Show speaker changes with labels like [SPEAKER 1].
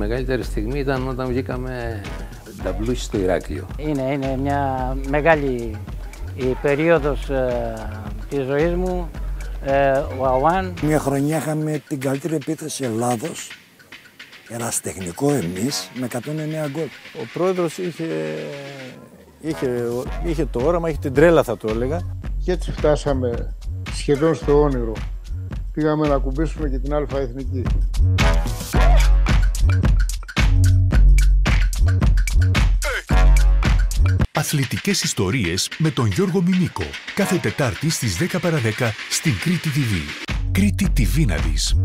[SPEAKER 1] μεγαλύτερη στιγμή ήταν όταν βγήκαμε ταμπλούχοι στο Ηράκλειο.
[SPEAKER 2] Είναι, είναι μια μεγάλη η περίοδος ε, της ζωής μου. Ε, ο Αουάν
[SPEAKER 3] Μια χρονιά είχαμε την καλύτερη επίθεση Ελλάδος, εραστεχνικό εμείς, με 109 γκολ.
[SPEAKER 4] Ο πρόεδρος είχε, είχε, είχε το όραμα, είχε την τρέλα θα το έλεγα.
[SPEAKER 5] Και έτσι φτάσαμε σχεδόν στο όνειρο. Πήγαμε να κουμπίσουμε και την Αλφα Εθνική.
[SPEAKER 6] Αθλητικές ιστορίες με τον Γιώργο Μιμίκο. Κάθε Τετάρτη στις 10 παρα 10 στην Κρήτη TV. Κρήτη TV να δεις.